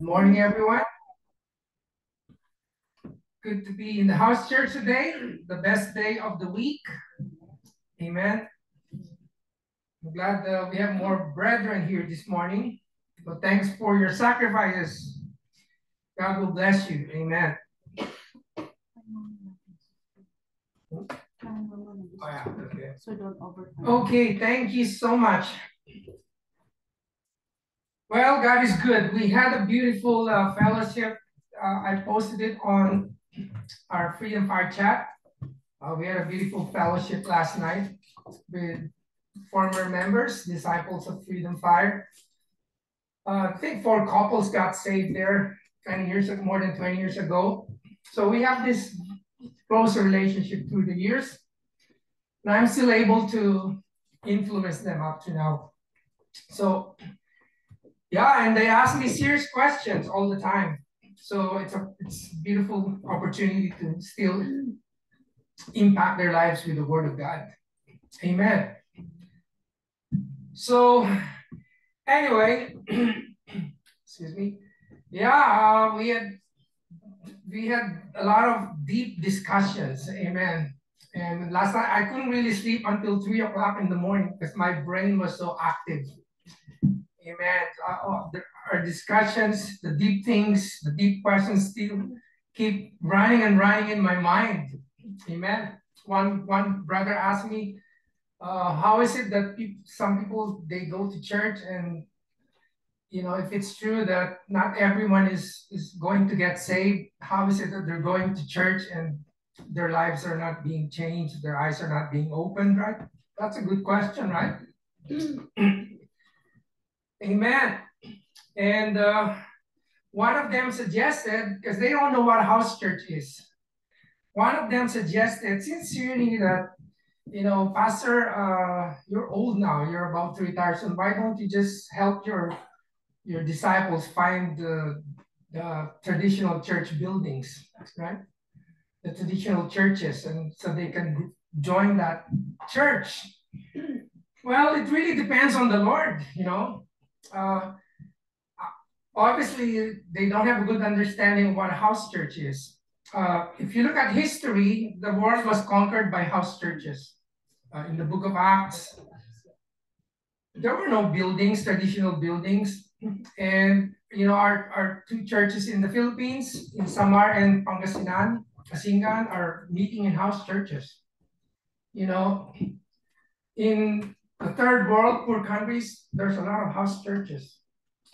Good morning, everyone. Good to be in the house church today, the best day of the week. Amen. I'm glad uh, we have more brethren here this morning. But thanks for your sacrifices. God will bless you. Amen. Oh, yeah, okay. So don't overtime. Okay, thank you so much. Well, God is good. We had a beautiful uh, fellowship. Uh, I posted it on our Freedom Fire chat. Uh, we had a beautiful fellowship last night with former members, disciples of Freedom Fire. Uh, I think four couples got saved there 20 years, more than 20 years ago. So we have this close relationship through the years. And I'm still able to influence them up to now. So yeah, and they ask me serious questions all the time. So it's a it's a beautiful opportunity to still impact their lives with the word of God. Amen. So anyway, excuse me. Yeah, uh, we had we had a lot of deep discussions. Amen. And last night I couldn't really sleep until three o'clock in the morning because my brain was so active. Amen. Uh, oh, the, our discussions, the deep things, the deep questions still keep running and running in my mind. Amen. One one brother asked me, uh, "How is it that people, some people they go to church and you know if it's true that not everyone is is going to get saved? How is it that they're going to church and their lives are not being changed, their eyes are not being opened? Right? That's a good question, right? Amen. And uh, one of them suggested, because they don't know what house church is, one of them suggested sincerely that, you know, Pastor, uh, you're old now, you're about to retire so Why don't you just help your your disciples find the, the traditional church buildings, right? The traditional churches, and so they can join that church. Well, it really depends on the Lord, you know uh, obviously they don't have a good understanding of what a house church is. Uh, if you look at history, the world was conquered by house churches. Uh, in the book of Acts, there were no buildings, traditional buildings. And, you know, our, our two churches in the Philippines, in Samar and Pangasinan, Kasingan, are meeting in house churches. You know, in the third world, poor countries, there's a lot of house churches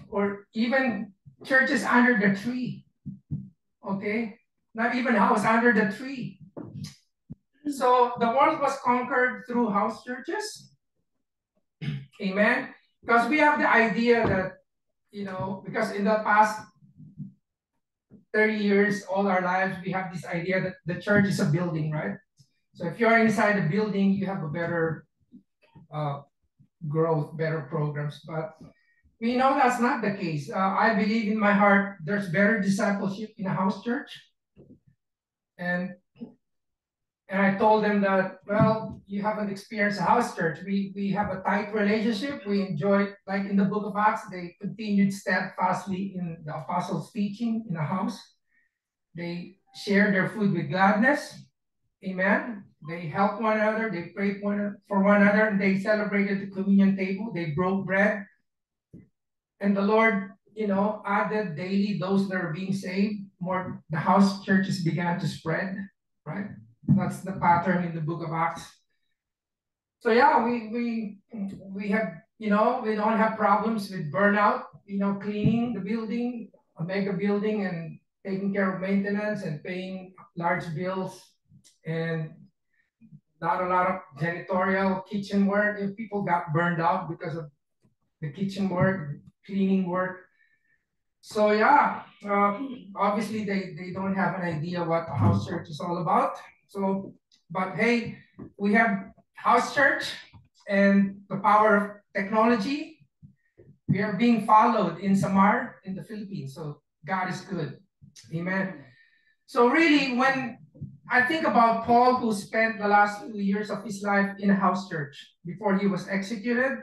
or even churches under the tree. Okay? Not even house under the tree. So the world was conquered through house churches. Amen. Because we have the idea that, you know, because in the past 30 years, all our lives, we have this idea that the church is a building, right? So if you're inside the building, you have a better uh, growth, better programs. But we know that's not the case. Uh, I believe in my heart there's better discipleship in a house church. And and I told them that, well, you haven't experienced a house church. We we have a tight relationship. We enjoy, like in the book of Acts, they continued steadfastly in the apostles' teaching in a house. They shared their food with gladness. Amen. They helped one another, they prayed for one another, and they celebrated the communion table. They broke bread. And the Lord, you know, added daily those that are being saved. More the house churches began to spread, right? That's the pattern in the book of Acts. So yeah, we we we have, you know, we don't have problems with burnout, you know, cleaning the building, a mega building and taking care of maintenance and paying large bills and not a lot of janitorial kitchen work. If people got burned out because of the kitchen work, cleaning work. So yeah, uh, obviously they, they don't have an idea what house church is all about. So, but hey, we have house church and the power of technology. We are being followed in Samar in the Philippines. So God is good. Amen. So really, when I think about Paul, who spent the last two years of his life in a house church before he was executed.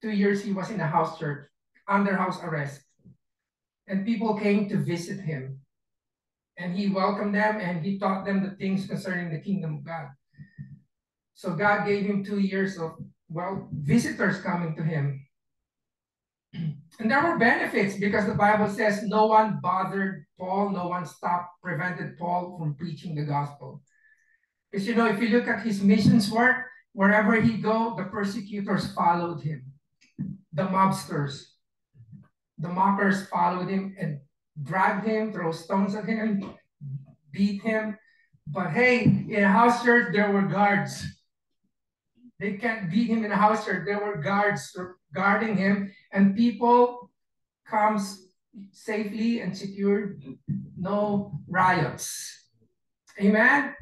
Two years he was in a house church under house arrest. and people came to visit him. And he welcomed them and he taught them the things concerning the kingdom of God. So God gave him two years of, well, visitors coming to him. And there were benefits because the Bible says no one bothered Paul, no one stopped, prevented Paul from preaching the gospel. Because you know, if you look at his missions work, wherever he go, the persecutors followed him, the mobsters, the mockers followed him and dragged him, throw stones at him, beat him. But hey, in a house church, there were guards. They can't beat him in a house church. There were guards guarding him, and people comes safely and secured. No riots. Amen.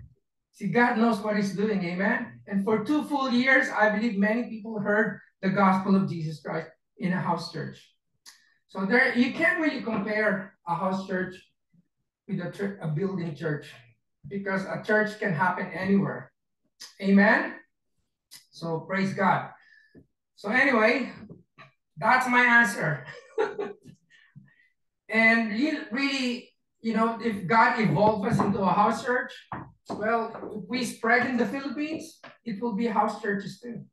See, God knows what He's doing. Amen. And for two full years, I believe many people heard the gospel of Jesus Christ in a house church. So there, you can't really compare a house church with a, a building church because a church can happen anywhere. Amen. So praise God. So anyway, that's my answer. and really, you know, if God evolved us into a house church, well, if we spread in the Philippines, it will be house churches too.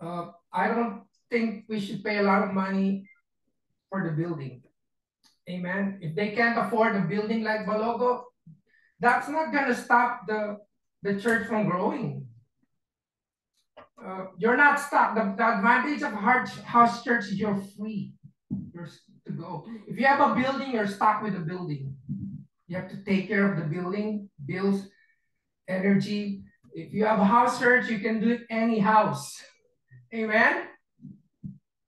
Uh, I don't think we should pay a lot of money for the building. Amen. If they can't afford a building like Balogo, that's not going to stop the, the church from growing. Uh, you're not stuck. The, the advantage of house church is you're free. You're to go. If you have a building, you're stuck with the building. You have to take care of the building, bills, energy. If you have a house church, you can do it any house. Amen.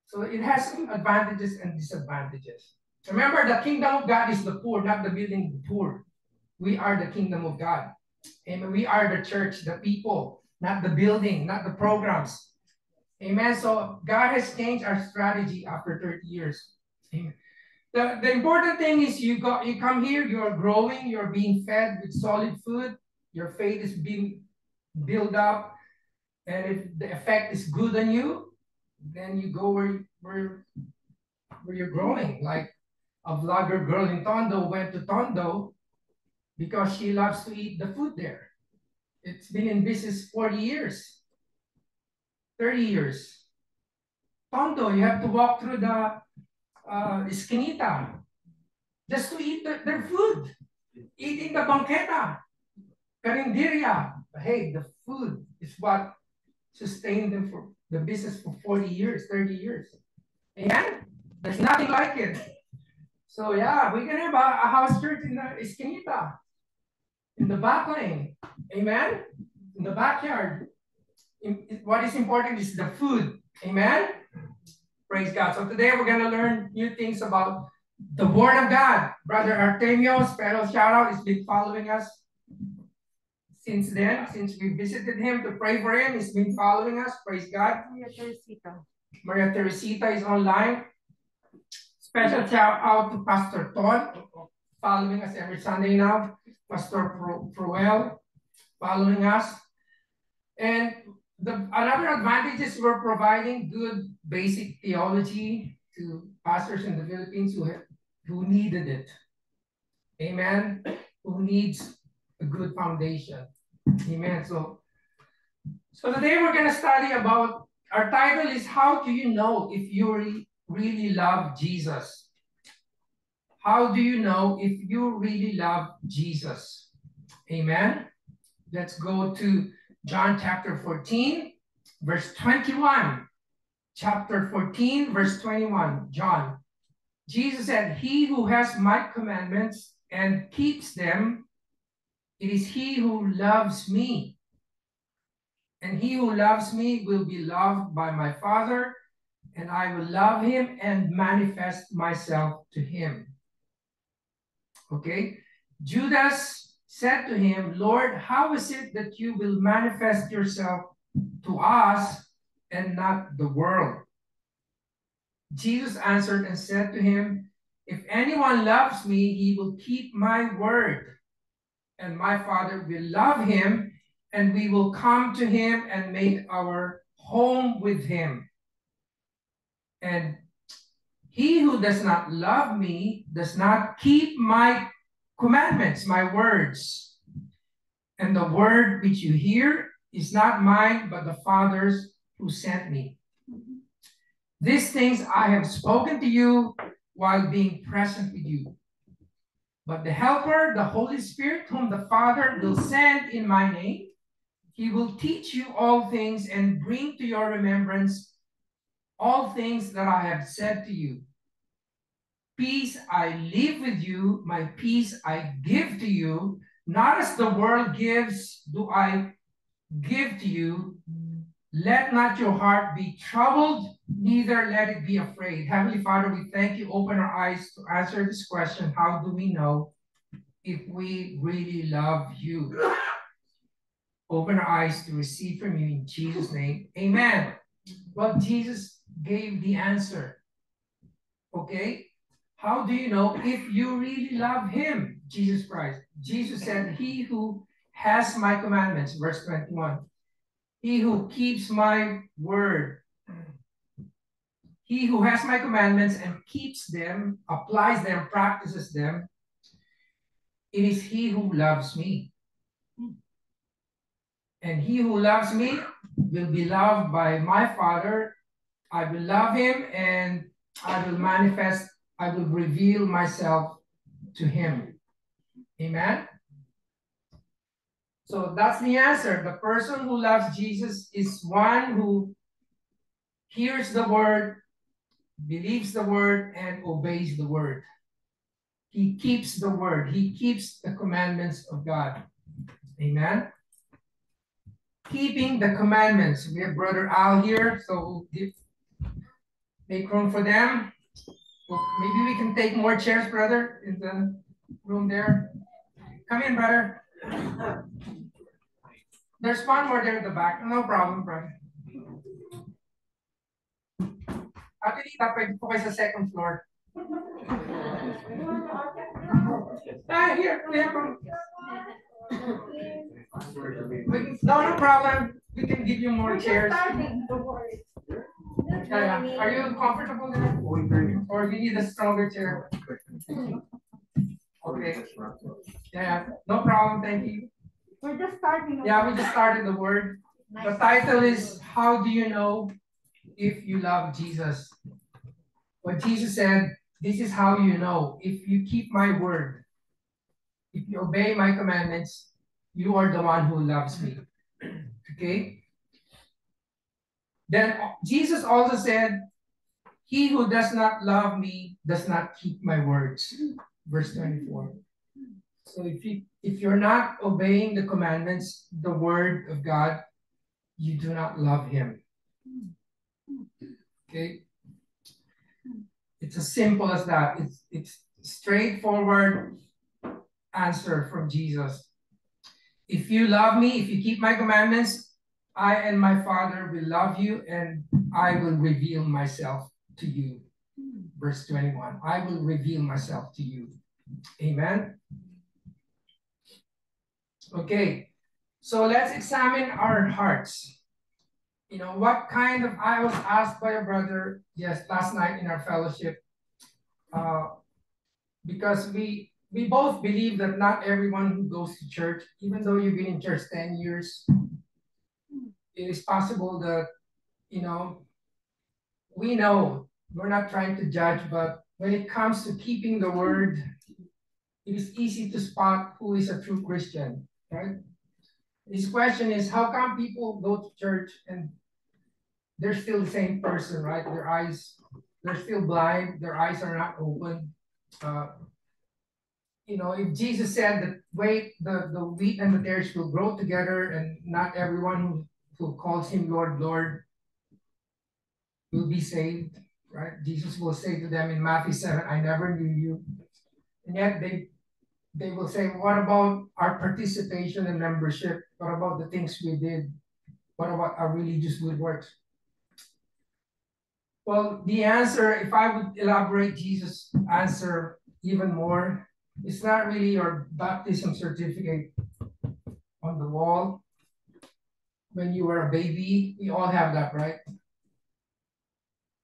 So it has some advantages and disadvantages. Remember, the kingdom of God is the poor, not the building the poor. We are the kingdom of God. Amen. We are the church, the people, not the building, not the programs. Amen. So God has changed our strategy after 30 years. Amen. The, the important thing is you got you come here, you're growing, you're being fed with solid food, your faith is being built up, and if the effect is good on you, then you go where where where you're growing. Like a vlogger girl in Tondo went to Tondo because she loves to eat the food there. It's been in business 40 years, 30 years. Tondo, you have to walk through the uh, Esquinita just to eat the, their food. Eating the banqueta, carinderia. Hey, the food is what sustained them for the business for 40 years, 30 years. Amen? There's nothing like it. So yeah, we can have a, a house church in the Esquinita, in the back lane. Amen? In the backyard. In, what is important is the food. Amen? Praise God. So today we're going to learn new things about the Word of God. Brother Artemio, special shout out, He's been following us since then, since we visited him to pray for him, he's been following us. Praise God. Maria Teresita. Maria Teresita is online. Special shout out to Pastor Todd, following us every Sunday now. Pastor Proel, following us. And the another advantage is we're providing good basic theology to pastors in the Philippines who, have, who needed it. Amen. Who needs a good foundation. Amen. So, so today we're going to study about, our title is How Do You Know If You Really, really Love Jesus? How do you know if you really love Jesus? Amen. Let's go to John chapter 14, verse 21. Chapter 14, verse 21. John. Jesus said, He who has my commandments and keeps them it is he who loves me. And he who loves me will be loved by my Father, and I will love him and manifest myself to him. Okay? Judas said to him, Lord, how is it that you will manifest yourself to us and not the world? Jesus answered and said to him, If anyone loves me, he will keep my word and my Father will love him, and we will come to him and make our home with him. And He who does not love me does not keep my commandments, my words. And the word which you hear is not mine, but the Father's who sent me. These things I have spoken to you while being present with you. But the Helper, the Holy Spirit, whom the Father will send in my name, he will teach you all things and bring to your remembrance all things that I have said to you. Peace I leave with you, my peace I give to you. Not as the world gives, do I give to you. Let not your heart be troubled, neither let it be afraid. Heavenly Father, we thank you. Open our eyes to answer this question How do we know if we really love you? Open our eyes to receive from you in Jesus' name. Amen. Well, Jesus gave the answer. Okay? How do you know if you really love him, Jesus Christ? Jesus said, He who has my commandments, verse 21. He who keeps my word, he who has my commandments and keeps them, applies them, practices them, it is he who loves me. And he who loves me will be loved by my Father. I will love him and I will manifest, I will reveal myself to him. Amen. So that's the answer. The person who loves Jesus is one who hears the word, believes the word, and obeys the word. He keeps the word, he keeps the commandments of God. Amen. Keeping the commandments. We have Brother Al here, so make room for them. Maybe we can take more chairs, brother, in the room there. Come in, brother. There's one more there at the back. No problem, brother. Actually, pwede po kayo sa second floor. ah, here, we have room. No, no problem. We can give you more chairs. Yeah, yeah. Are you comfortable there? Or you need a stronger chair? Okay. Yeah, no problem. Thank you. We're just starting. Yeah, we just started the word. The title is How Do You Know If You Love Jesus? What Jesus said, this is how you know. If you keep my word, if you obey my commandments, you are the one who loves me. Okay? Then Jesus also said, He who does not love me does not keep my words. Verse 24. So if you if you're not obeying the commandments, the word of God, you do not love him. Okay? It's as simple as that. It's it's straightforward answer from Jesus. If you love me, if you keep my commandments, I and my Father will love you, and I will reveal myself to you. Verse 21 I will reveal myself to you. Amen. Okay, so let's examine our hearts. You know, what kind of, I was asked by a brother, yes, last night in our fellowship, uh, because we we both believe that not everyone who goes to church, even though you've been in church 10 years, it is possible that, you know, we know we're not trying to judge, but when it comes to keeping the word, it is easy to spot who is a true Christian right? His question is, how come people go to church and they're still the same person, right? Their eyes, they're still blind, their eyes are not open. Uh, you know, if Jesus said that wait, the, the wheat and the tares will grow together, and not everyone who, who calls him Lord, Lord will be saved, right? Jesus will say to them in Matthew 7, I never knew you. And yet they they will say, what about our participation and membership? What about the things we did? What about our religious good works? Well, the answer, if I would elaborate Jesus' answer even more, it's not really your baptism certificate on the wall. When you were a baby, we all have that, right?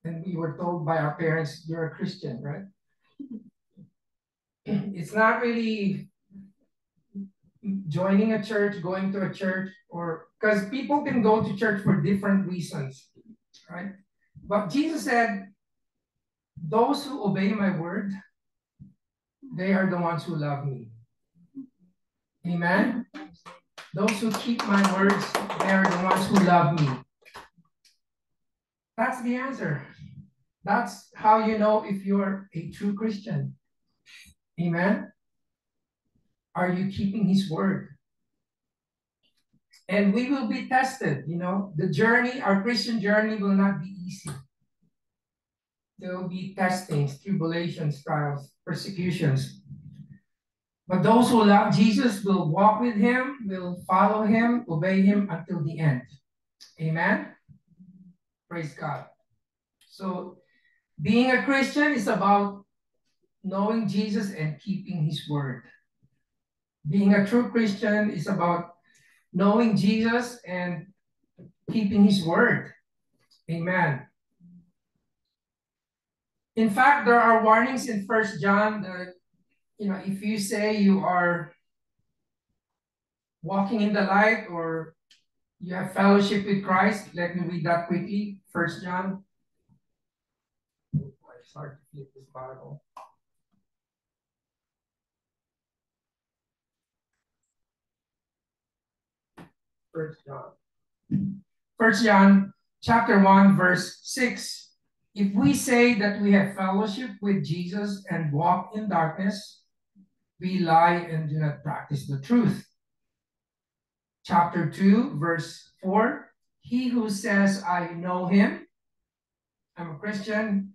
and we were told by our parents, you're a Christian, right? It's not really joining a church, going to a church, or because people can go to church for different reasons, right? But Jesus said, Those who obey my word, they are the ones who love me. Amen. Those who keep my words, they are the ones who love me. That's the answer. That's how you know if you're a true Christian. Amen. Are you keeping his word? And we will be tested, you know. The journey, our Christian journey will not be easy. There will be testings, tribulations, trials, persecutions. But those who love Jesus will walk with him, will follow him, obey him until the end. Amen. Praise God. So being a Christian is about knowing Jesus and keeping his word. Being a true Christian is about knowing Jesus and keeping his word. Amen. In fact, there are warnings in First John that, you know, if you say you are walking in the light or you have fellowship with Christ, let me read that quickly. First John. It's hard to flip this Bible. First John. First John chapter 1, verse 6. If we say that we have fellowship with Jesus and walk in darkness, we lie and do not practice the truth. Chapter 2, verse 4. He who says, I know him, I'm a Christian,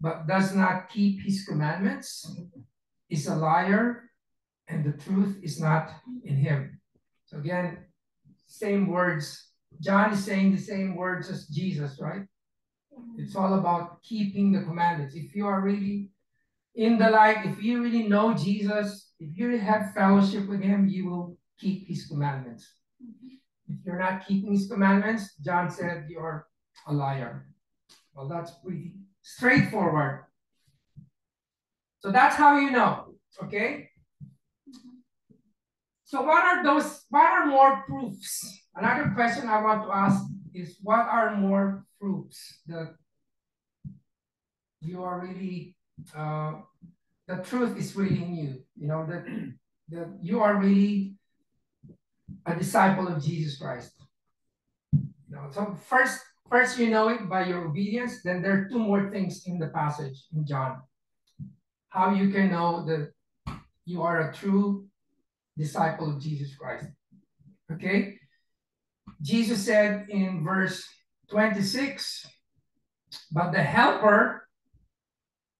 but does not keep his commandments, is a liar, and the truth is not in him. So again, same words. John is saying the same words as Jesus, right? It's all about keeping the commandments. If you are really in the light, if you really know Jesus, if you really have fellowship with him, you will keep his commandments. If you're not keeping his commandments, John said you're a liar. Well, that's pretty straightforward. So that's how you know, okay? So what are those, what are more proofs? Another question I want to ask is what are more proofs that you are really, uh, the truth is really in you, you know, that, that you are really a disciple of Jesus Christ. You know, so first, first you know it by your obedience, then there are two more things in the passage in John. How you can know that you are a true disciple of Jesus Christ. Okay? Jesus said in verse 26, but the helper,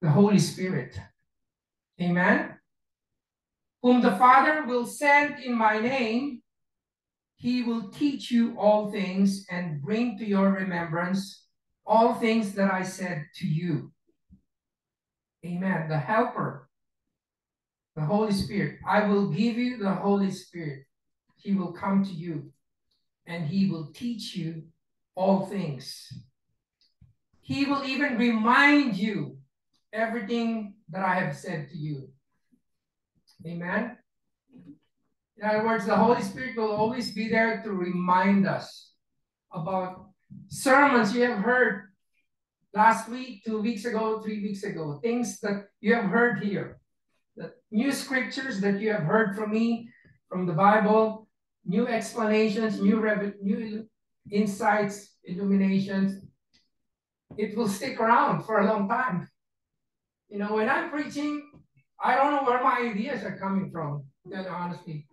the Holy Spirit, amen, whom the Father will send in my name, he will teach you all things and bring to your remembrance all things that I said to you. Amen. The helper, the Holy Spirit. I will give you the Holy Spirit. He will come to you and he will teach you all things. He will even remind you everything that I have said to you. Amen. In other words, the Holy Spirit will always be there to remind us about sermons you have heard last week, two weeks ago, three weeks ago, things that you have heard here the new scriptures that you have heard from me, from the Bible, new explanations, new, new insights, illuminations. It will stick around for a long time. You know, when I'm preaching, I don't know where my ideas are coming from, then honestly.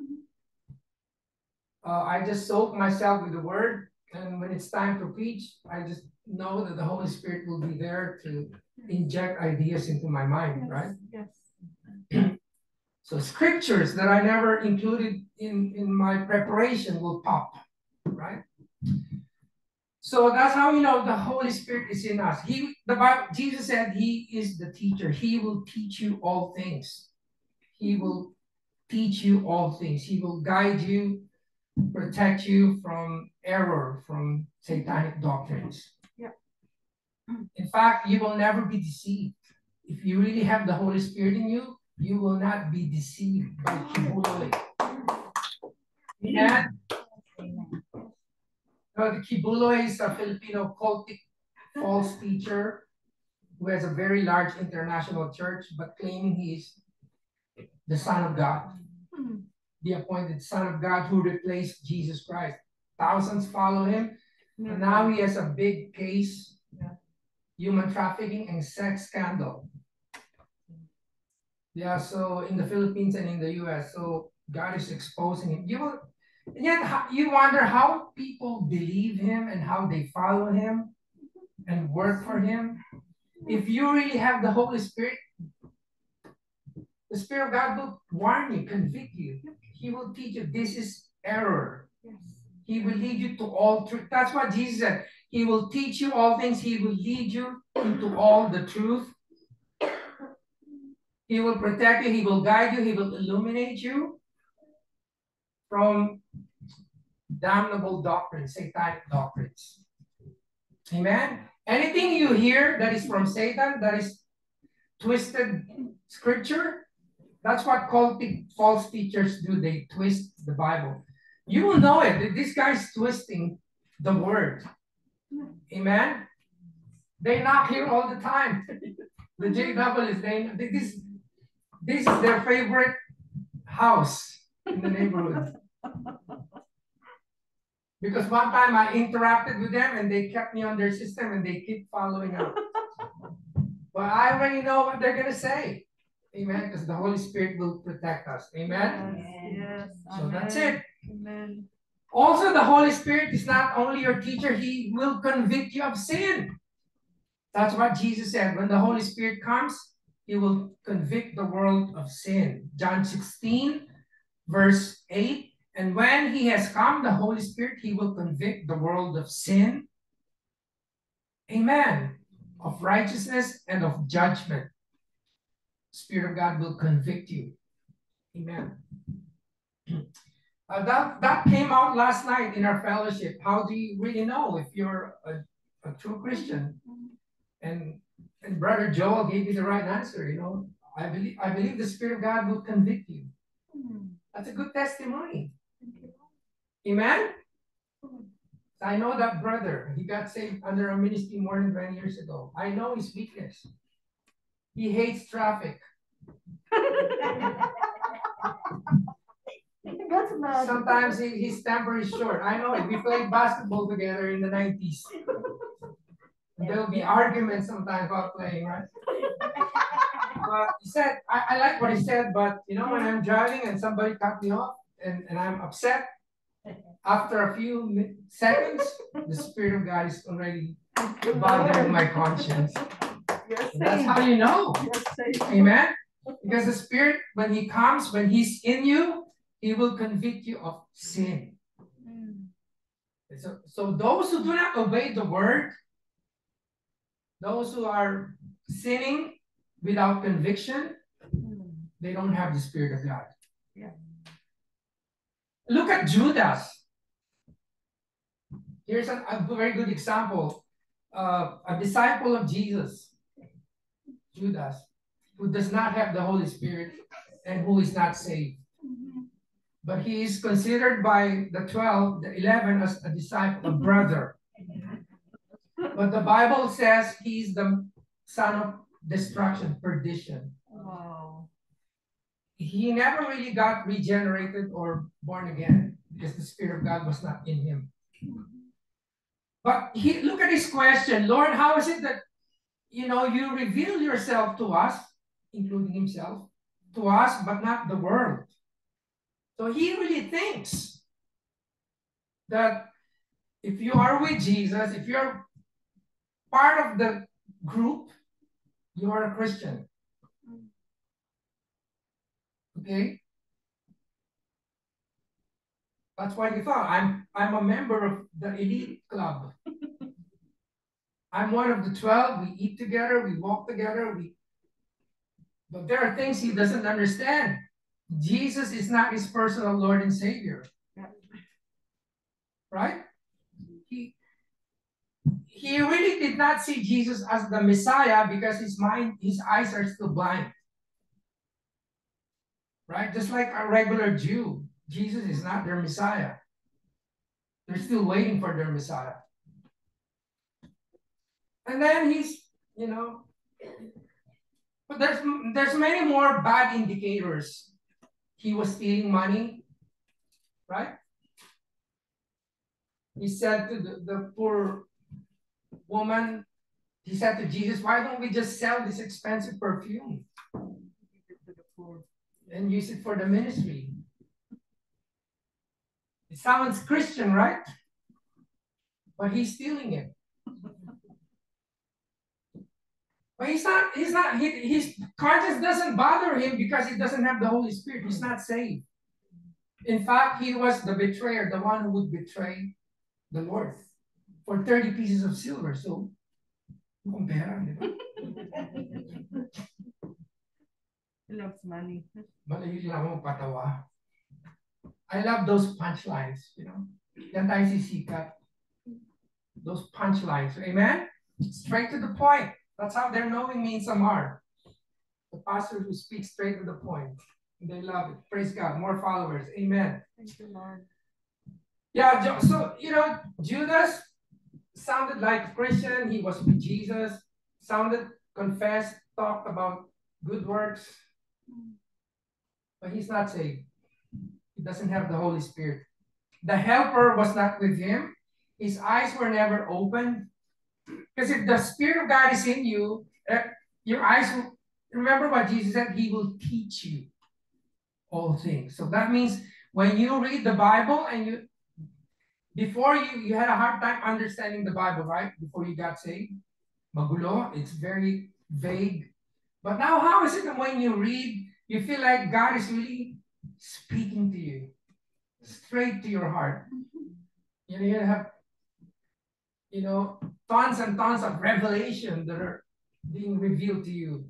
Uh, I just soak myself with the word, and when it's time to preach, I just know that the Holy Spirit will be there to inject ideas into my mind, yes, right? Yes. so scriptures that I never included in, in my preparation will pop, right? So that's how you know the Holy Spirit is in us. He, the Bible, Jesus said, He is the teacher. He will teach you all things. He will teach you all things. He will guide you, protect you from error, from satanic doctrines. Yeah. In fact, you will never be deceived. If you really have the Holy Spirit in you, you will not be deceived by. Amen. So the Quiboloy is a Filipino cultic false teacher who has a very large international church, but claiming he is the Son of God, hmm. the appointed Son of God who replaced Jesus Christ. Thousands follow him. And now he has a big case human trafficking and sex scandal. Yeah, so in the Philippines and in the US, so God is exposing him. You will, and yet you wonder how people believe him and how they follow him and work for him. If you really have the Holy Spirit, the Spirit of God will warn you, convict you. He will teach you this is error. He will lead you to all truth. That's what Jesus said. He will teach you all things. He will lead you into all the truth. He will protect you. He will guide you. He will illuminate you from damnable doctrines, satanic doctrines. Amen. Anything you hear that is from Satan, that is twisted scripture, that's what cultic false teachers do. They twist the Bible. You will know it. This guy's twisting the word. Amen. They knock here all the time. the JW is they this this is their favorite house in the neighborhood. Because one time I interacted with them and they kept me on their system and they keep following up. but I already know what they're gonna say. Amen. Because the Holy Spirit will protect us. Amen. Yes. So Amen. that's it. Amen. Also, the Holy Spirit is not only your teacher, He will convict you of sin. That's what Jesus said. When the Holy Spirit comes, He will convict the world of sin. John 16, verse 8. And when He has come, the Holy Spirit, He will convict the world of sin. Amen. Of righteousness and of judgment. Spirit of God will convict you. Amen. Uh, that, that came out last night in our fellowship. How do you really know if you're a, a true Christian? And and Brother Joel gave you the right answer. You know, I believe I believe the Spirit of God will convict you. That's a good testimony. Amen. I know that brother. He got saved under a ministry more than 20 years ago. I know his weakness. He hates traffic. Sometimes he, his temper is short. I know it. We played basketball together in the 90s. There'll be arguments sometimes about playing, right? But he said, I, I like what he said, but you know, when I'm driving and somebody cut me off and, and I'm upset, after a few seconds, the Spirit of God is already bothering my conscience. That's how you know. Amen. Because the Spirit, when He comes, when He's in you, He will convict you of sin. So, so those who do not obey the word, those who are sinning without conviction, they don't have the Spirit of God. Yeah. Look at Judas. Here's a, a very good example. Uh, a disciple of Jesus, Judas, who does not have the Holy Spirit and who is not saved. But he is considered by the 12, the 11 as a disciple, a brother. But the Bible says he's the son of destruction, perdition. Wow. He never really got regenerated or born again because the Spirit of God was not in him. But he look at his question, Lord, how is it that you know you reveal yourself to us, including himself, to us, but not the world? So he really thinks that if you are with Jesus, if you're part of the group, you are a Christian. Okay? That's why he thought I'm I'm a member of the elite club. I'm one of the 12. We eat together, we walk together, we but there are things he doesn't understand. Jesus is not his personal Lord and Savior. Right? He really did not see Jesus as the Messiah because his mind, his eyes are still blind. Right? Just like a regular Jew, Jesus is not their Messiah. They're still waiting for their Messiah. And then he's, you know, but there's there's many more bad indicators. He was stealing money, right? He said to the, the poor woman, he said to Jesus, why don't we just sell this expensive perfume and use it for the ministry? It sounds Christian, right? But he's stealing it. But he's not, he's not, he, his conscience doesn't bother him because he doesn't have the Holy Spirit. He's not saved. In fact, he was the betrayer, the one who would betray the Lord for 30 pieces of silver. So, compare, di ba? He loves money. Malayo lang ako patawa. I love those punchlines, you know. Yan tayo sisikat. Those punchlines. Amen? Straight to the point. That's how they're knowing me in Samar. The pastor who speaks straight to the point. They love it. Praise God. More followers. Amen. Thank you, Lord. Yeah, so, you know, Judas sounded like a Christian. He was with Jesus, sounded, confessed, talked about good works. But he's not saved. He doesn't have the Holy Spirit. The helper was not with him. His eyes were never opened. Because if the Spirit of God is in you, uh, your eyes will, remember what Jesus said, He will teach you all things. So that means when you read the Bible and you, before you, you had a hard time understanding the Bible, right? Before you got saved. Magulo, it's very vague. But now, how is it that when you read, you feel like God is really speaking to you straight to your heart? You know, you have, you know, tons and tons of revelation that are being revealed to you.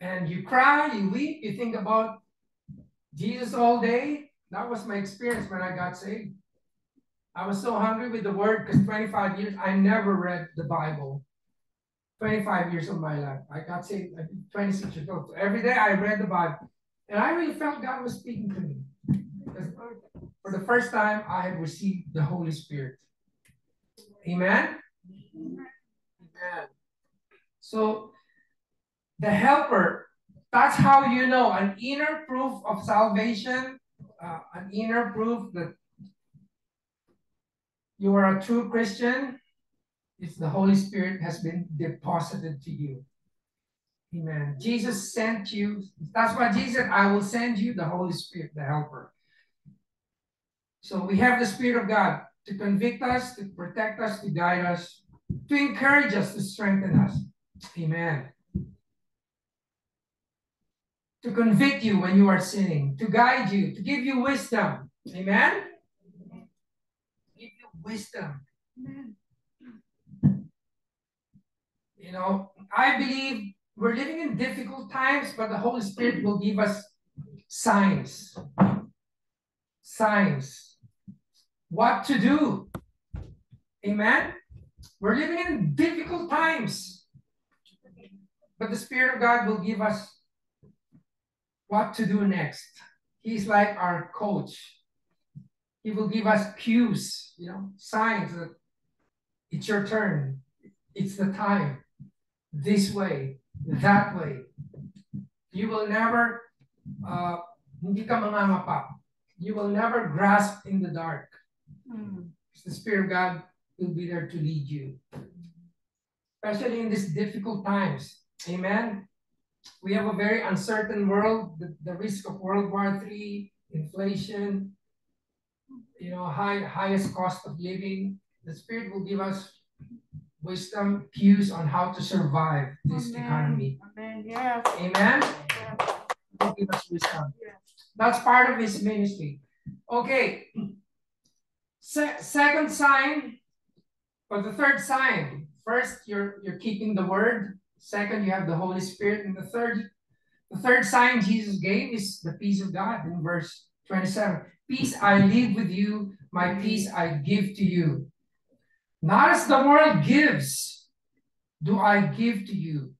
And you cry, you weep, you think about Jesus all day. That was my experience when I got saved. I was so hungry with the word because 25 years, I never read the Bible. 25 years of my life. I got saved at 26 years old. So every day I read the Bible. And I really felt God was speaking to me. For the first time, I had received the Holy Spirit. Amen? Amen. So the helper, that's how you know an inner proof of salvation, uh, an inner proof that you are a true Christian, if the Holy Spirit has been deposited to you. Amen. Jesus sent you. That's why Jesus said, I will send you the Holy Spirit, the helper. So we have the Spirit of God to convict us, to protect us, to guide us, to encourage us, to strengthen us. Amen. To convict you when you are sinning, to guide you, to give you wisdom. Amen. Wisdom. Amen. You know, I believe we're living in difficult times, but the Holy Spirit will give us signs. Signs. What to do. Amen. We're living in difficult times. But the Spirit of God will give us what to do next. He's like our coach. He will give us cues, you know, signs that it's your turn. It's the time this way, that way. You will never, uh, hindi ka mamamapa. You will never grasp in the dark. Mm. The Spirit of God will be there to lead you. Especially in these difficult times. Amen. We have a very uncertain world, the, the risk of World War III, inflation, you know, high highest cost of living. The Spirit will give us wisdom, cues on how to survive this Amen. economy. Amen. Yes. Amen. Yes. Give us wisdom. Yes. That's part of his ministry. Okay. Se second sign, or the third sign. First, you're you're keeping the word. Second, you have the Holy Spirit, and the third, the third sign Jesus gave is the peace of God in verse 27. Peace I leave with you, my peace I give to you. Not as the world gives, do I give to you.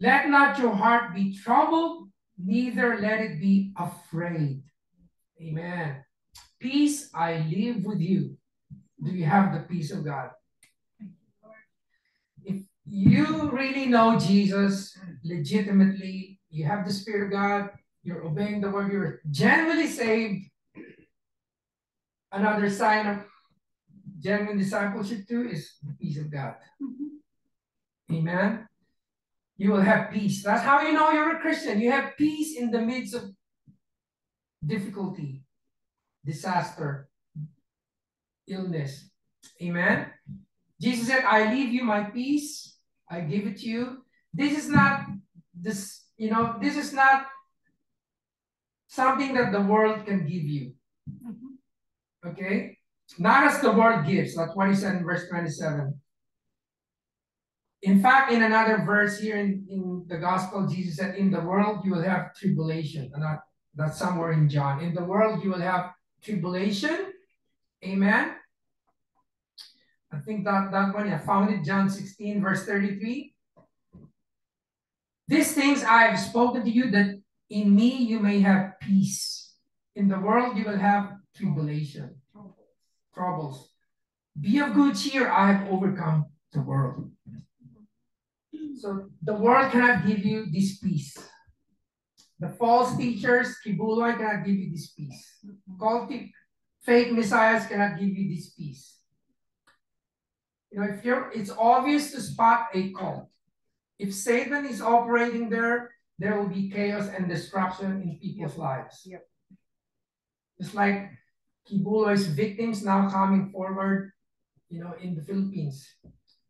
Let not your heart be troubled, neither let it be afraid. Amen. Peace I live with you. Do you have the peace of God? If you really know Jesus legitimately, you have the Spirit of God, you're obeying the word, you're genuinely saved. Another sign of genuine discipleship too is the peace of God. Mm-hmm. Amen. You will have peace. That's how you know you're a Christian. You have peace in the midst of difficulty, disaster, illness. Amen. Jesus said, I leave you my peace, I give it to you. This is not this, you know, this is not something that the world can give you. Mm-hmm. Okay? Not as the world gives. That's what he said in verse 27. In fact, in another verse here in, in the gospel, Jesus said, In the world you will have tribulation. And that, that's somewhere in John. In the world you will have tribulation. Amen. I think that, that one I found it, John 16, verse 33. These things I have spoken to you that in me you may have peace. In the world you will have tribulation, troubles. Be of good cheer, I have overcome the world. So the world cannot give you this peace. The false teachers, Quiboloy, cannot give you this peace. Cultic, fake messiahs cannot give you this peace. You know, if you're, it's obvious to spot a cult. If Satan is operating there, there will be chaos and disruption in people's lives. Yep. It's like Quiboloy's victims now coming forward, you know, in the Philippines,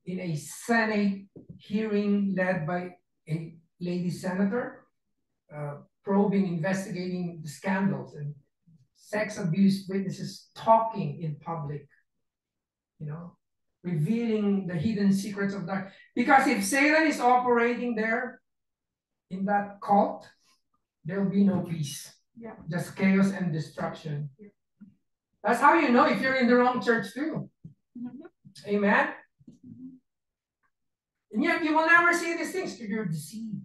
in a Senate hearing led by a lady senator, uh, probing, investigating the scandals and sex abuse witnesses talking in public, you know, revealing the hidden secrets of that. Because if Satan is operating there in that cult, there will be no peace. Yeah. Just chaos and destruction. That's how you know if you're in the wrong church too. Mm-hmm. Amen. Mm-hmm. And yet you will never see these things because you're deceived.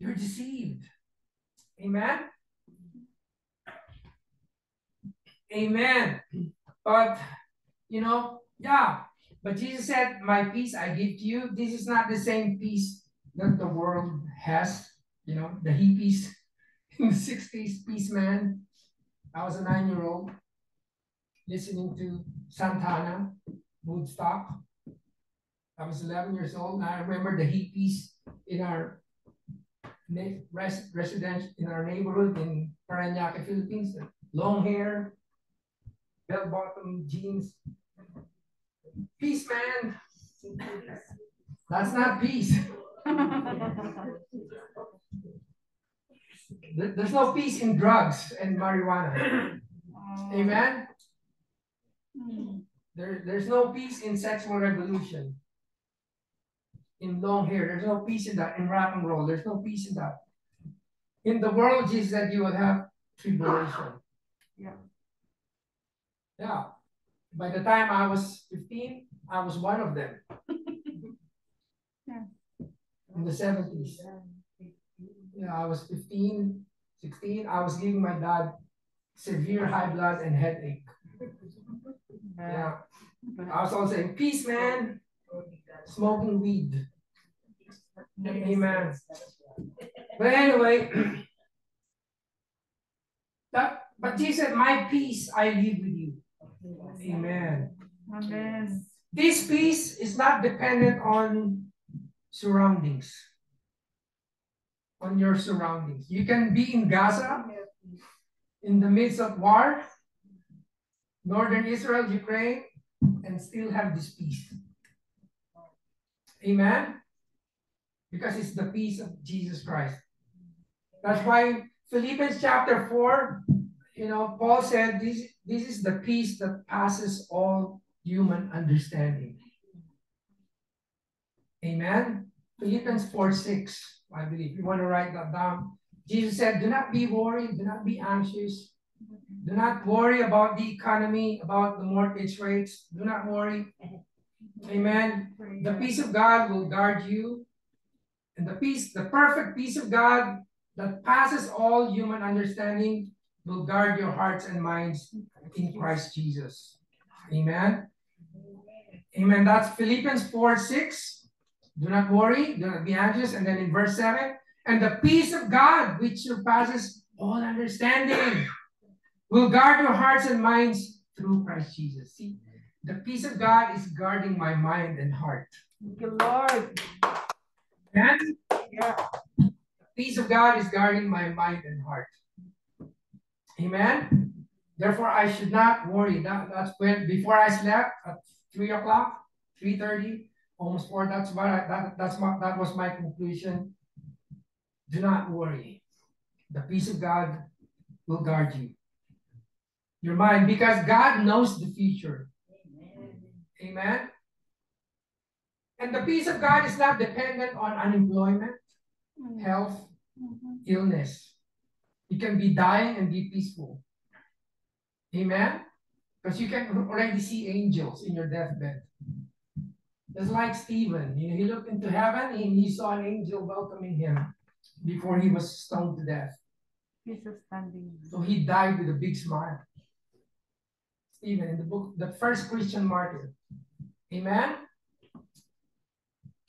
You're deceived. Amen. Amen. But you know, yeah. But Jesus said, My peace I give to you. This is not the same peace that the world has. You know, the hippies in the 60s, peace man. I was a nine-year-old listening to Santana, Woodstock. I was 11 years old, I remember the hippies in our res- residence in our neighborhood in Parañaque, Philippines. Long hair, bell-bottom jeans. Peace, man. That's not peace. There's no peace in drugs and marijuana. Oh. Amen. Hmm. There, there's no peace in sexual revolution. In long hair, there's no peace in that. In rock and roll, there's no peace in that. In the world, Jesus said you will have tribulation. Yeah. Yeah. By the time I was 15, I was one of them. In the 70s. Yeah, I was 15, 16. I was giving my dad severe high blood and headache. Yeah. I was also saying, peace, man. Smoking weed. Amen. But anyway, that but Jesus said, My peace I leave with you. Amen. Amen. This peace is not dependent on surroundings, on your surroundings. You can be in Gaza, in the midst of war, northern Israel, Ukraine, and still have this peace. Amen? Because it's the peace of Jesus Christ. That's why Philippians chapter 4, you know, Paul said this, this is the peace that passes all human understanding. Amen. Philippians 4 6, I believe. You want to write that down. Jesus said, Do not be worried, do not be anxious. Do not worry about the economy, about the mortgage rates. Do not worry. Amen. The peace of God will guard you. And the peace, the perfect peace of God that passes all human understanding will guard your hearts and minds in Christ Jesus. Amen. Amen. That's Philippians 4 6. Do not worry, do not be anxious. And then in verse 7, and the peace of God, which surpasses all understanding, will guard your hearts and minds through Christ Jesus. See, the peace of God is guarding my mind and heart. Thank you, Lord. And Yeah. the peace of God is guarding my mind and heart. Amen. Therefore, I should not worry. That, that's when before I slept at three o'clock, three thirty, almost four. That's what I, that that's my that was my conclusion. Do not worry. The peace of God will guard you. Your mind, because God knows the future. Amen. And the peace of God is not dependent on unemployment, health, Mhm. illness. You can be dying and be peaceful. Amen? Because you can already see angels in your deathbed. Just like Stephen, you know, he looked into heaven and he saw an angel welcoming him before he was stoned to death. Of standing. So he died with a big smile. Stephen, in the book, the first Christian martyr. Amen?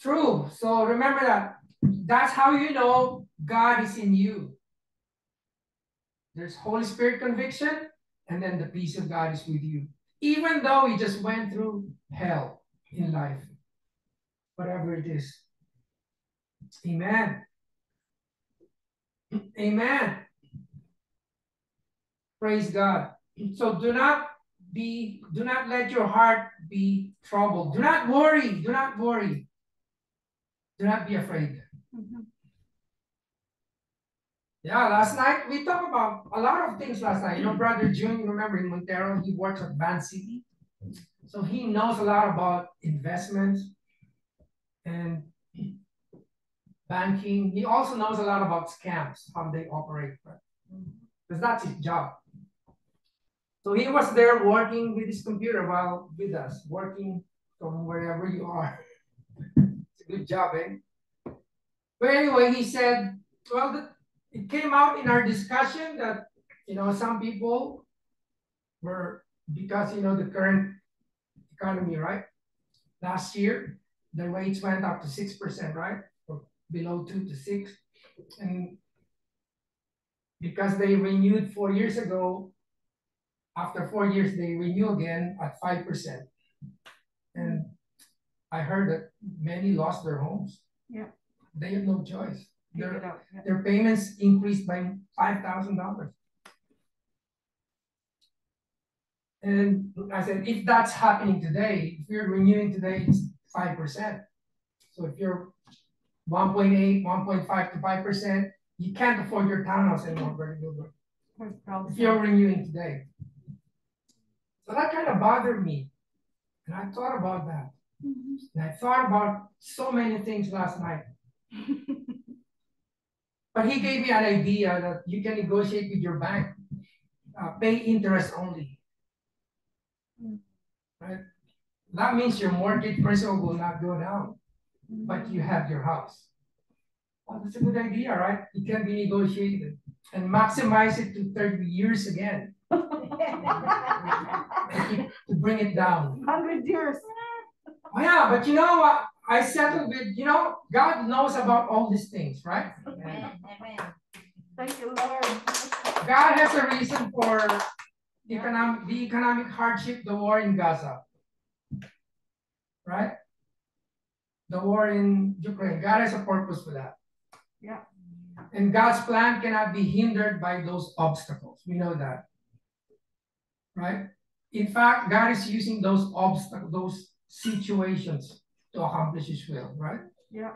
True. So remember that. That's how you know God is in you. There's Holy Spirit conviction, and then the peace of God is with you. Even though you just went through hell in life, whatever it is. Amen. Amen. Praise God. So do not be, do not let your heart be troubled. Do not worry. Do not worry. Do not be afraid. Mhm. Yeah, last night we talked about a lot of things last night. You know, Brother June, remember in Montero, he works at Vancity. So he knows a lot about investments and banking. He also knows a lot about scams, how they operate. Because that's his job. So he was there working with his computer while with us, working from wherever you are. It's a good job, eh? But anyway, he said, well, the, it came out in our discussion that, you know, some people were, because, you know, the current economy, right? Last year, the rates went up to 6%, right? Or below two to six. And because they renewed four years ago, after four years, they renew again at 5%. And I heard that many lost their homes. Yeah. They have no choice. Their, up. Yeah. their payments increased by five thousand dollars. And I said, if that's happening today, if you're renewing today, it's five percent. So if you're 1.8, 1.5 to five percent, you can't afford your townhouse anymore, First house. if you're renewing today. So that kind of bothered me. And I thought about that. Mhm. And I thought about so many things last night. But he gave me an idea that you can negotiate with your bank, uh, pay interest only. Mm. Right? That means your mortgage principal will not go down, but you have your house. Well, that's a good idea, right? It can be negotiated and maximize it to thirty years again to bring it down. Hundred years. Oh, yeah, but you know what? I settled with, you know, God knows about all these things, right? Amen. Amen. Thank you, Lord. God has a reason for economic, the economic hardship, the war in Gaza. Right? The war in Ukraine. God has a purpose for that. Yeah. And God's plan cannot be hindered by those obstacles. We know that. Right? In fact, God is using those obstacles, those situations to accomplish his will, right? Yeah.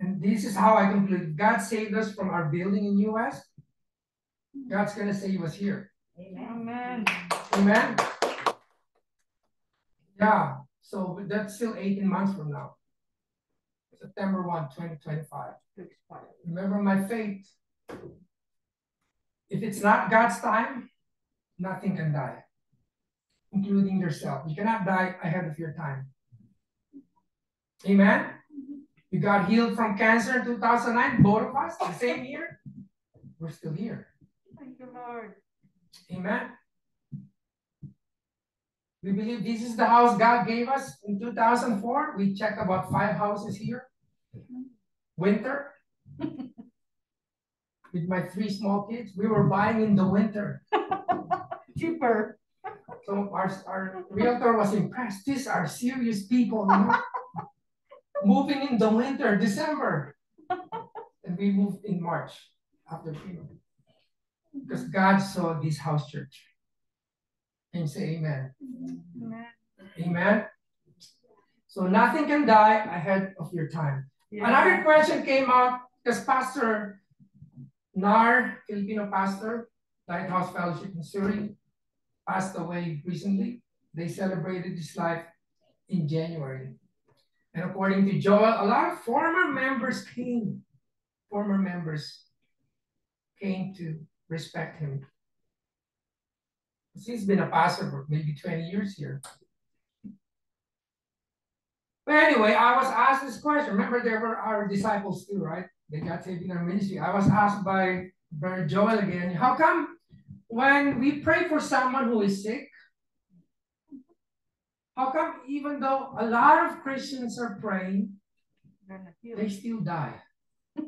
And this is how I conclude. God saved us from our building in US. God's gonna save us here. Amen. Amen. Yeah, so that's still 18 months from now. September 1, 2025. Remember my faith. If it's not God's time, nothing can die, including yourself. You cannot die ahead of your time. Amen? You got healed from cancer in 2009, both of us, the same year. We're still here. Thank you, Lord. Amen. We believe this is the house God gave us in 2004. We checked about five houses here. Winter. With my three small kids, we were buying in the winter. Cheaper. So our, our realtor was impressed. These are serious people, you know? Moving in the winter, December. And we moved in March after FEMA. Because God saw this house church. Can you say amen? Amen. Amen. So nothing can die ahead of your time. Yeah. Another question came out because Pastor Nar, Filipino pastor, Lighthouse Fellowship in Surrey, passed away recently. They celebrated his life in January. And according to Joel, a lot of former members came. Former members came to respect him. He's been a pastor for maybe 20 years here. But anyway, I was asked this question. Remember, there were our disciples too, right? They got saved in our ministry. I was asked by Brother Joel again, how come when we pray for someone who is sick, how come even though a lot of Christians are praying, they still die? it's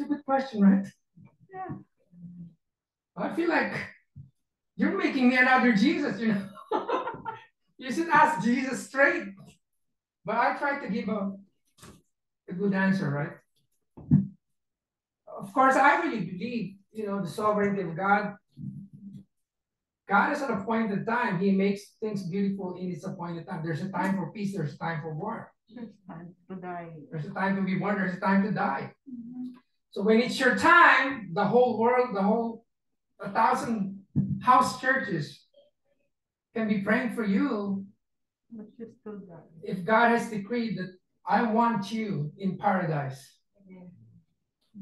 a good question, right? Yeah. I feel like you're making me another Jesus, you know. you should ask Jesus straight. But I try to give a, a good answer, right? Of course, I really believe, you know, the sovereignty of God. God is at a appointed time. He makes things beautiful in its appointed time. There's a time for peace, there's a time for war. It's time to die. There's a time to be born, there's a time to die. Mhm. So when it's your time, the whole world, the whole a thousand house churches can be praying for you But you still die. if God has decreed that I want you in paradise.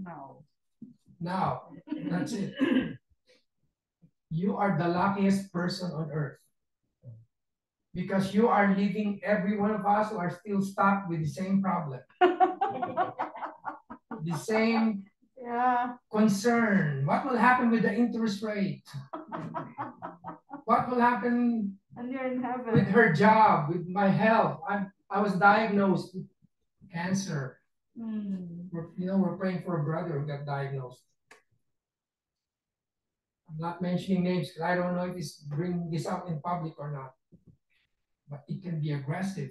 No. Now, that's it. You are the luckiest person on earth. Because you are leaving every one of us who are still stuck with the same problem, the same Yeah. concern. What will happen with the interest rate? What will happen And you're in with her job, with my health? I'm, I was diagnosed with cancer. Mm. We're, you know, we're praying for a brother who got diagnosed. I'm not mentioning names because I don't know if he's bringing this up in public or not. But it can be aggressive.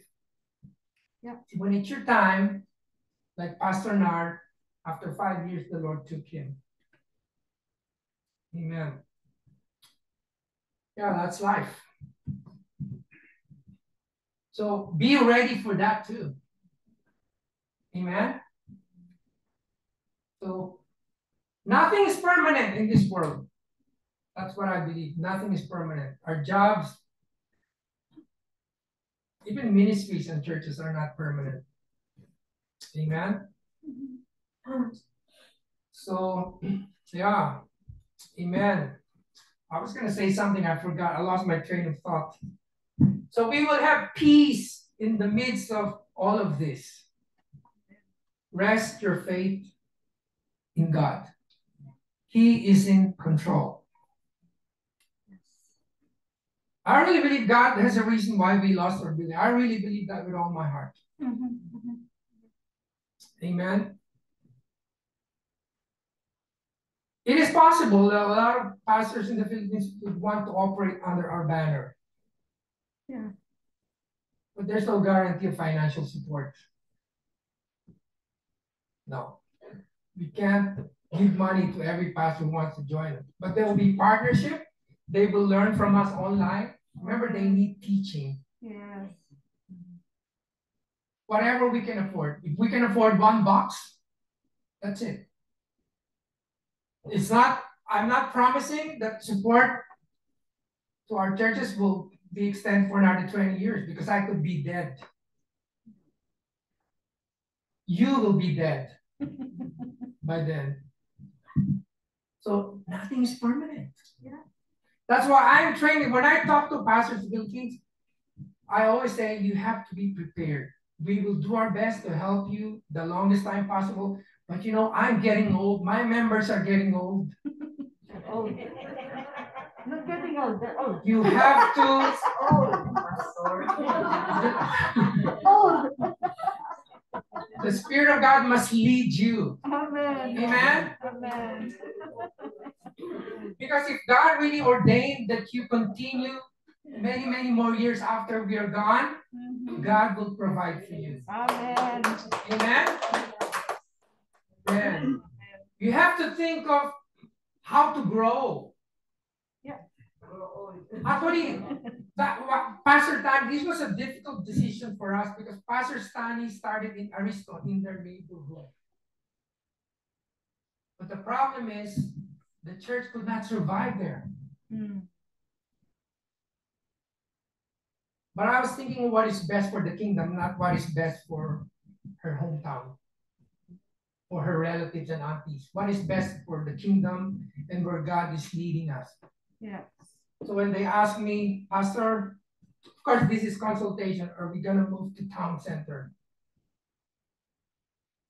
Yeah. When it's your time, like Pastor Nar, after five years, the Lord took him. Amen. Yeah, that's life. So be ready for that too. Amen. So nothing is permanent in this world. That's what I believe. Nothing is permanent. Our jobs, even ministries and churches are not permanent. Amen. So, yeah. Amen. I was going to say something, I forgot. I lost my train of thought. So, we will have peace in the midst of all of this. Rest your faith in God. He is in control. I really believe God has a reason why we lost our building. I really believe that with all my heart. Mhm, mhm. Amen. It is possible that a lot of pastors in the Philippines would want to operate under our banner. Yeah. But there's no guarantee of financial support. No. We can't give money to every pastor who wants to join us. But there will be partnership. They will learn from us online. Remember, they need teaching. Yes. Whatever we can afford. If we can afford one box, that's it. It's not, I'm not promising that support to our churches will be extended for another 20 years because I could be dead. You will be dead by then. So nothing is permanent. Yeah. That's why I'm training. When I talk to pastors Philippines, I always say you have to be prepared. We will do our best to help you the longest time possible. But you know, I'm getting old. My members are getting old. Oh. Not getting old, they're old. You have to. Old. The Spirit of God must lead you. Amen. Amen. Amen. Because if God really ordained that you continue many, many more years after we are gone, Mhm. God will provide for you. Amen. Amen. Amen. You have to think of how to grow. Yeah. Actually, that, Pastor Tan, this was a difficult decision for us because Pastor Stanley started in Aristo in their neighborhood. But the problem is the church could not survive there. Mm. But I was thinking what is best for the kingdom, not what is best for her hometown, for her relatives and aunties. What is best for the kingdom and where God is leading us. Yes. So when they ask me, Pastor, of course, this is consultation. Are we gonna move to town center?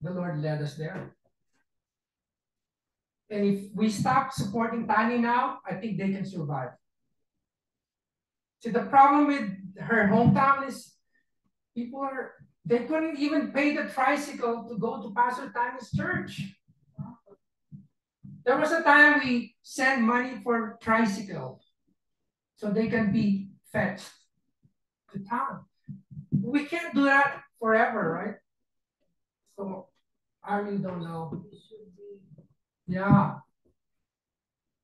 The Lord led us there. And if we stop supporting Tani now, I think they can survive. See, the problem with her hometown is people are, they couldn't even pay the tricycle to go to Pastor Tani's church. There was a time we sent money for tricycle so they can be fetched to town. We can't do that forever, right? So I really don't know. Yeah.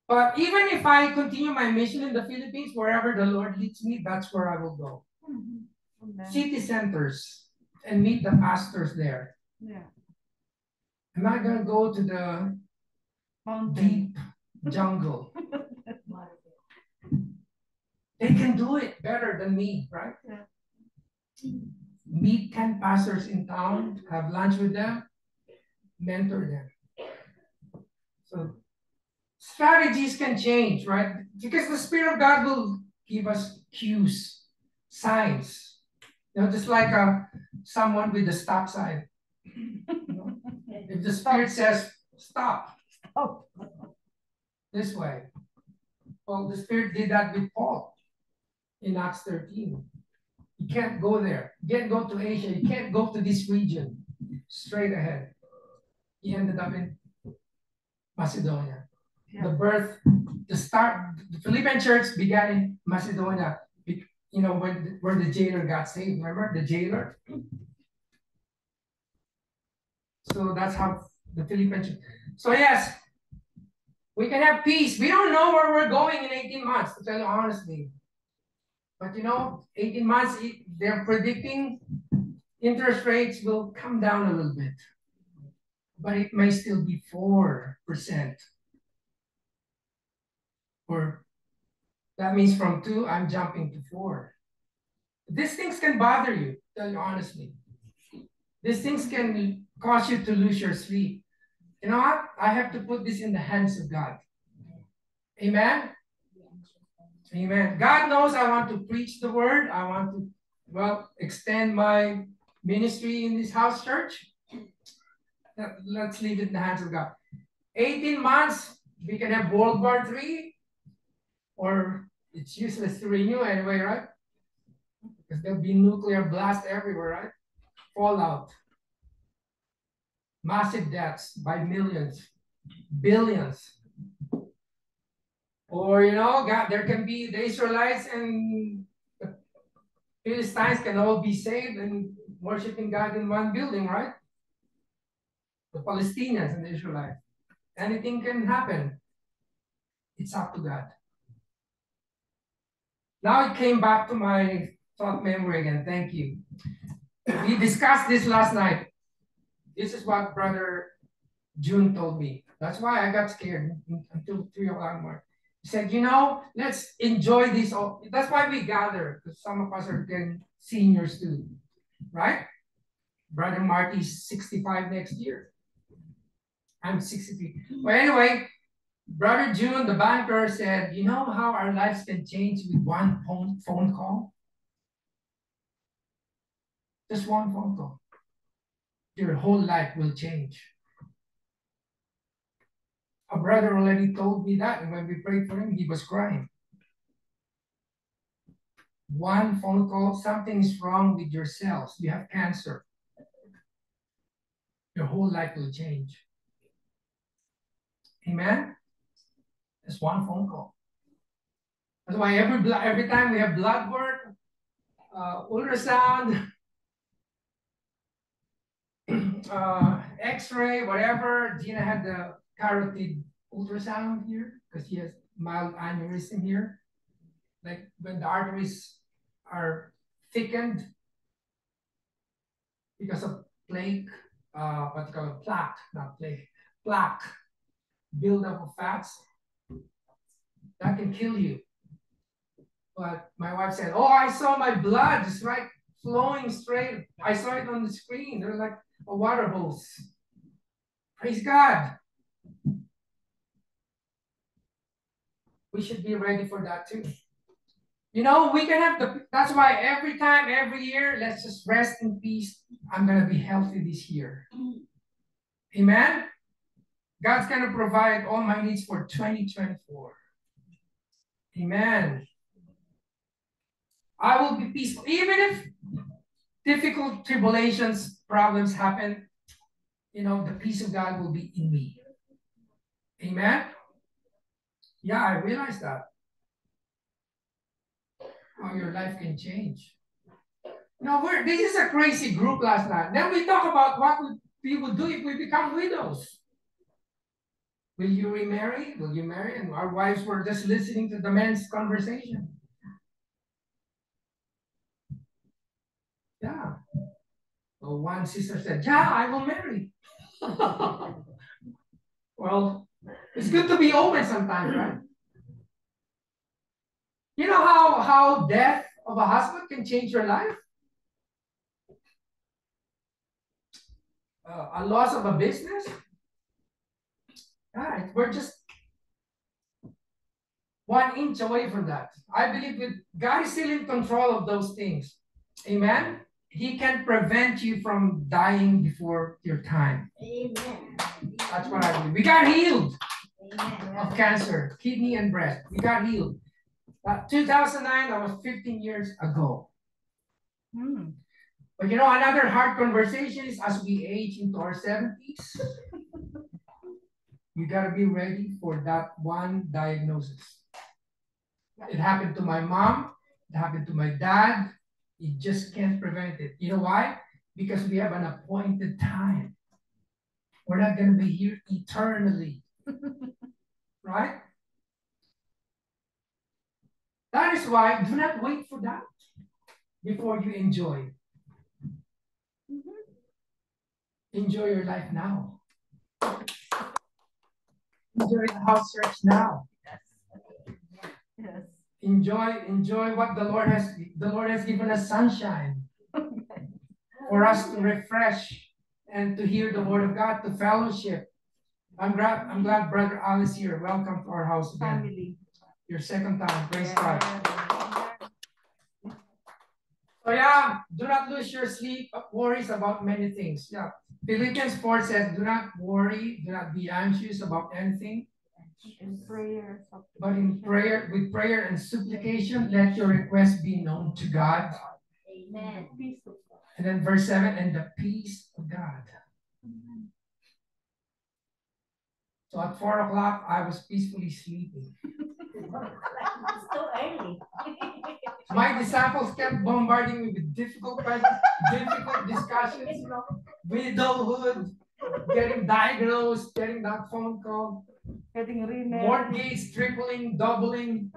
But even if I continue my mission in the Philippines, wherever the Lord leads me, that's where I will go. Mhm. City centers and meet the pastors there. Yeah. I'm not gonna go to the Mountain. deep jungle. They can do it better than me, right? Yeah. Meet 10 pastors in town, have lunch with them, mentor them. So strategies can change, right? Because the Spirit of God will give us cues, signs. You know, just like uh, someone with a stop sign. You know, If the Spirit says, stop, Oh. this way. Well, the Spirit did that with Paul in Acts 13. You can't go there. You can't go to Asia. You can't go to this region. Straight ahead. He ended up in Macedonia. The birth, the start, the Philippian church began in Macedonia. You know, when where the jailer got saved. Remember the jailer? So that's how the Philippian church. So yes, we can have peace. We don't know where we're going in 18 months, to tell you honestly. But you know, 18 months, they're predicting interest rates will come down a little bit. But it may still be 4%. Or that means from two, I'm jumping to four. These things can bother you, tell you honestly. These things can cause you to lose your sleep. You know what? I have to put this in the hands of God. Amen. Amen. God knows I want to preach the word. I want to, well, extend my ministry in this house church. Let- Let's leave it in the hands of God. 18 months, we can have World War III, or it's useless to renew anyway, right? Because there'll be nuclear blast everywhere, right? Fallout. Massive deaths by millions, billions. Or, you know, God, there can be the Israelites and the Philistines can all be saved and worshiping God in one building, right? The Palestinians and the Israelites. Anything can happen. It's up to God. Now it came back to my thought memory again. Thank you. We discussed this last night. This is what Brother June told me. That's why I got scared until three o'clock the. He said, you know, let's enjoy this. all- That's why we gather, because some of us are getting seniors too, right? Brother Marty's 65 next year. I'm 63. But anyway, Brother June, the banker, said, You know how our lives can change with one phone, phone call? Just one phone call. Your whole life will change. A brother already told me that, and when we prayed for him, he was crying. One phone call, something is wrong with your cells. You have cancer. Your whole life will change. Amen? Just one phone call. That's why every every time we have blood work, uh, ultrasound, uh, X-ray, whatever. Gina had the carotid ultrasound here because she has mild aneurysm here. Like when the arteries are thickened because of plaque, uh, what you call plaque, not plaque, plaque, buildup of fats, that can kill you. But my wife said, oh, I saw my blood just right flowing straight. I saw it on the screen. They're like a water hose. Praise God. We should be ready for that too. You know, we can have the, that's why every time, every year, let's just rest in peace. I'm going to be healthy this year. Amen? God's going to provide all my needs for 2024. Amen. I will be peaceful. Even if difficult tribulations, problems happen, you know, the peace of God will be in me. Amen? Yeah, I realize that. How your life can change. Now, we're, this is a crazy group last night. Then we talk about what we would do if we become widows. Will you remarry? Will you marry? And our wives were just listening to the men's conversation. Yeah. So one sister said, Yeah, I will marry. well, it's good to be open sometimes, right? You know how, how death of a husband can change your life? Uh, a loss of a business? Yeah, we're just one inch away from that. I believe that God is still in control of those things. Amen. He can prevent you from dying before your time. Amen. That's what I believe. We got healed Amen. of cancer, kidney and breast. We got healed. Uh, 2009, that was 15 years ago. Hmm. But you know, another hard conversation is as we age into our 70s, you got to be ready for that one diagnosis. It happened to my mom, it happened to my dad, you just can't prevent it. You know why? Because we have an appointed time. We're not going to be here eternally. right? That is why do not wait for that before you enjoy. Mm-hmm. Enjoy your life now. Enjoy the house church now. Yes. enjoy enjoy what the lord has the lord has given us sunshine for us to refresh and to hear the word of god to fellowship i'm glad i'm glad brother alice here welcome to our house again Family. your second time praise god Yes. so yeah do not lose your sleep worries about many things yeah philippians 4 says do not worry do not be anxious about anything In prayer. but in prayer with prayer and supplication let your requests be known to god Amen. Peace. And then verse 7 and the peace of God. So at 4 o'clock, I was peacefully sleeping. It's too early. My disciples kept bombarding me with difficult, questions, difficult discussions, you know, widowhood, getting diagnosed, getting that phone call, Getting remarried. mortgage tripling, doubling.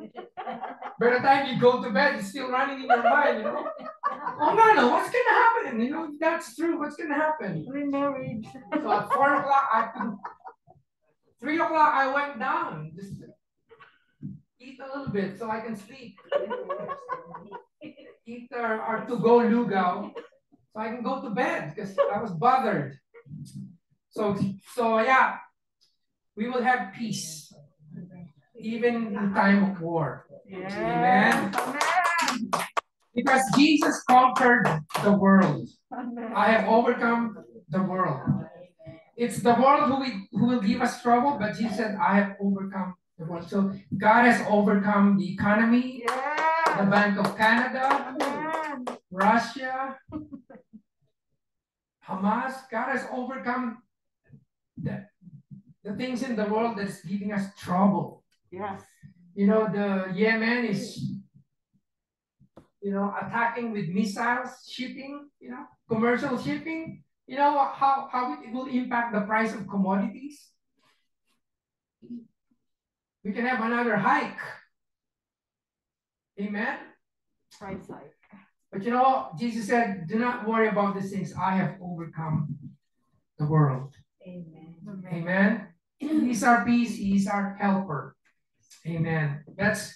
By the time you go to bed, it's still running in your mind, you know. Oh no, no, what's gonna happen? You know, that's true. What's gonna happen? So at four o'clock, I three o'clock, I went down, just eat a little bit so I can sleep. Eat our, our to-go lugaw, so I can go to bed because I was bothered. So, so yeah, we will have peace. even in time of war. Yes. Amen. Amen. Because Jesus conquered the world. Amen. I have overcome the world. It's the world who will, who will give us trouble, but Jesus said, I have overcome the world. So God has overcome the economy, the Bank of Canada, Amen. Russia, Hamas. God has overcome the, the things in the world that's giving us trouble. Yes. You know, the Yemen is, you know, attacking with missiles, shipping, you know, commercial shipping. You know how, how it will impact the price of commodities? We can have another hike. Amen. Right side. But you know, Jesus said, do not worry about these things. I have overcome the world. Amen. Amen. He is our peace. He is our helper. Amen. Let's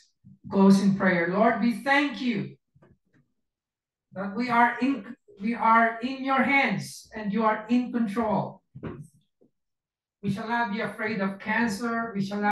close in prayer. Lord, we thank you that we are in we are in your hands and you are in control. We shall not be afraid of cancer. We shall not